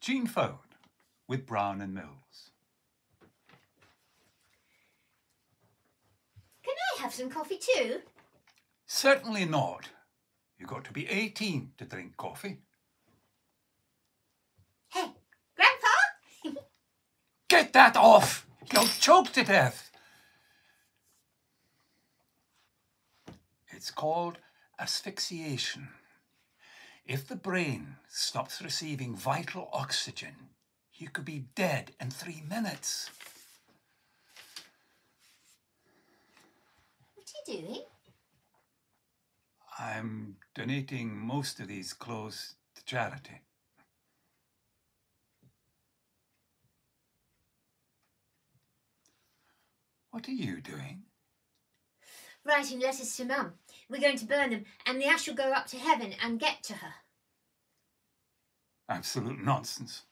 Gene Foad with Brown and Mills. Can I have some coffee too? Certainly not. You've got to be 18 to drink coffee. Hey, Grandpa! Get that off! You'll choke to death. It's called asphyxiation. If the brain stops receiving vital oxygen, you could be dead in three minutes. What are you doing? I'm donating most of these clothes to charity. What are you doing? Writing letters to Mum. We're going to burn them, and the ash will go up to heaven and get to her. Absolute nonsense.